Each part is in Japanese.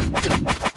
ん?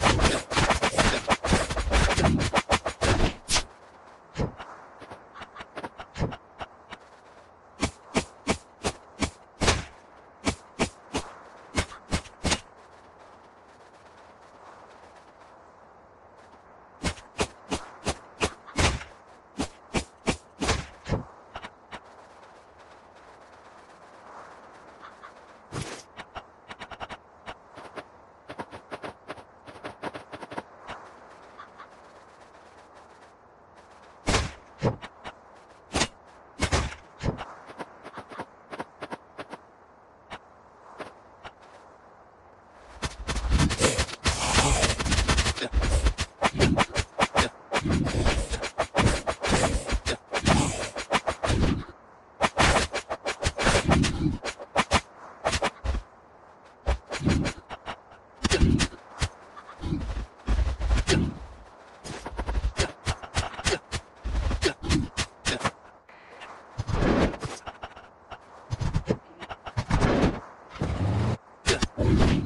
Thank you.